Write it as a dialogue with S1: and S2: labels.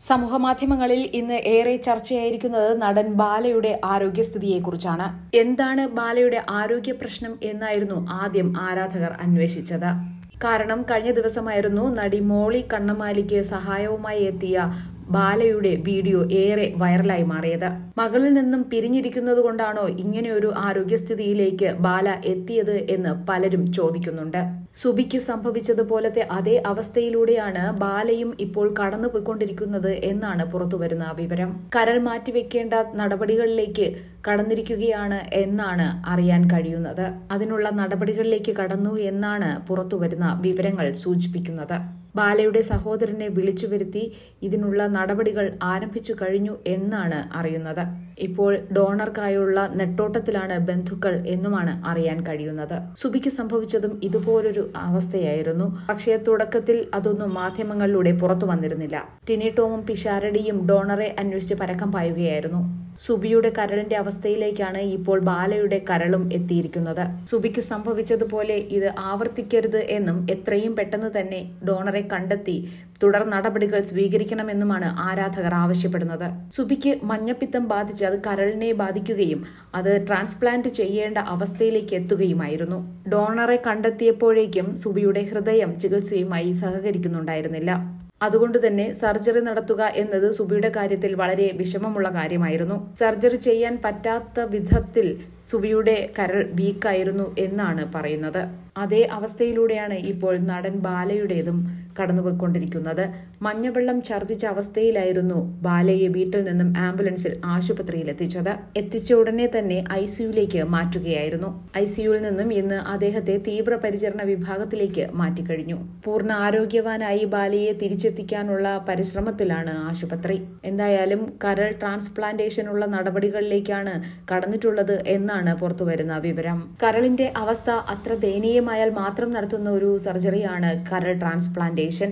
S1: സമൂഹമാധ്യമങ്ങളിൽ ഇന്ന് ഏറെ ചർച്ചയായിരിക്കുന്നത് നടൻ ബാലയുടെ ആരോഗ്യസ്ഥിതിയെക്കുറിച്ചാണ്. എന്താണ് ബാലയുടെ ആരോഗ്യ പ്രശ്നം എന്നായിരുന്നു ആദ്യം ആരാധകർ അന്വേഷിച്ചത്. കാരണം കഴിഞ്ഞ ദിവസമായിരുന്നു നടി മോളി കണ്ണമാലിക്ക് സഹായവുമായി എത്തിയ ബാലയുടെ വീഡിയോ ഏറെ വൈറലായി മാറിയത്. മകളിൽ നിന്നും പിരിഞ്ഞിരിക്കുന്നത് കൊണ്ടാണോ ഇങ്ങനെയൊരു ആരോഗ്യസ്ഥിതിയിലേക്ക് ബാല എത്തിയത് എന്ന് പലരും ചോദിക്കുന്നുണ്ട്. സുബിക്ക് സംഭവിച്ചതുപോലത്തെ അതേ അവസ്ഥയിലൂടെയാണ് ബാലയും ഇപ്പോൾ കടന്നുപോയിക്കൊണ്ടിരിക്കുന്നത് എന്നാണ് പുറത്തുവരുന്ന വിവരം. കരൾ മാറ്റിവെക്കേണ്ട നടപടികളിലേക്ക് കടന്നിരിക്കുകയാണ് എന്നാണ് അറിയാൻ കഴിയുന്നത്. അതിനുള്ള നടപടികളിലേക്ക് കടന്നു എന്നാണ് പുറത്തുവരുന്ന വിവരങ്ങൾ സൂചിപ്പിക്കുന്നത്. ബാലയുടെ സഹോദരനെ വിളിച്ചു വരുത്തി ഇതിനുള്ള നടപടികൾ ആരംഭിച്ചു കഴിഞ്ഞു എന്നാണ് അറിയുന്നത്. ഇപ്പോൾ ഡോണർക്കായുള്ള നെട്ടോട്ടത്തിലാണ് ബന്ധുക്കൾ എന്നുമാണ് അറിയാൻ കഴിയുന്നത്. സുബിക്ക് സംഭവിച്ചതും ഇതുപോലൊരു അവസ്ഥയായിരുന്നു. പക്ഷേ തുടക്കത്തിൽ അതൊന്നും മാധ്യമങ്ങളിലൂടെ പുറത്തു വന്നിരുന്നില്ല. ടിനി ടോമും പിഷാരടിയും ഡോണറെ അന്വേഷിച്ച് പരക്കം പായുകയായിരുന്നു. സുബിയുടെ കരളിന്റെ അവസ്ഥയിലേക്കാണ് ഇപ്പോൾ ബാലയുടെ കരളും എത്തിയിരിക്കുന്നത്. സുബിക്ക് സംഭവിച്ചതുപോലെ ഇത് ആവർത്തിക്കരുത് എന്നും എത്രയും പെട്ടെന്ന് തന്നെ ഡോണറെ കണ്ടെത്തി തുടർ നടപടികൾ സ്വീകരിക്കണമെന്നുമാണ് ആരാധകർ ആവശ്യപ്പെടുന്നത്. സുബിക്ക് മഞ്ഞപ്പിത്തം ബാധിച്ച് അത് കരളിനെ ബാധിക്കുകയും അത് ട്രാൻസ്പ്ലാന്റ് ചെയ്യേണ്ട അവസ്ഥയിലേക്ക് എത്തുകയുമായിരുന്നു. ഡോണറെ കണ്ടെത്തിയപ്പോഴേക്കും സുബിയുടെ ഹൃദയം ചികിത്സയുമായി സഹകരിക്കുന്നുണ്ടായിരുന്നില്ല. അതുകൊണ്ട് തന്നെ സർജറി നടത്തുക എന്നത് സുബിയുടെ കാര്യത്തിൽ വളരെ വിഷമമുള്ള കാര്യമായിരുന്നു. സർജറി ചെയ്യാൻ പറ്റാത്ത വിധത്തിൽ സുബിയുടെ കരൾ വീക്കായിരുന്നു എന്നാണ് പറയുന്നത്. അതേ അവസ്ഥയിലൂടെയാണ് ഇപ്പോൾ നടൻ ബാലയുടേതും കടന്നുപോയിക്കൊണ്ടിരിക്കുന്നത്. മഞ്ഞവെള്ളം ഛർദ്ദിച്ച അവസ്ഥയിലായിരുന്നു ബാലയെ വീട്ടിൽ നിന്നും ആംബുലൻസിൽ ആശുപത്രിയിൽ എത്തിച്ചത് എത്തിച്ച ഉടനെ തന്നെ ഐ സിയുലേക്ക് മാറ്റുകയായിരുന്നു. ഐ സിയുവിൽ നിന്നും ഇന്ന് അദ്ദേഹത്തെ തീവ്രപരിചരണ വിഭാഗത്തിലേക്ക് മാറ്റിക്കഴിഞ്ഞു. പൂർണ ആരോഗ്യവാനായി ബാലയെ തിരിച്ചെത്തിക്കാനുള്ള പരിശ്രമത്തിലാണ് ആശുപത്രി. എന്തായാലും കരൾ ട്രാൻസ്പ്ലാന്റേഷനുള്ള നടപടികളിലേക്കാണ് കടന്നിട്ടുള്ളത് എന്നാണ് പുറത്തുവരുന്ന വിവരം. കരളിന്റെ അവസ്ഥ അത്ര ദയനീയമായാൽ മാത്രം നടത്തുന്ന ഒരു സർജറിയാണ് കരൾ ട്രാൻസ്പ്ലാന്റേഷൻ.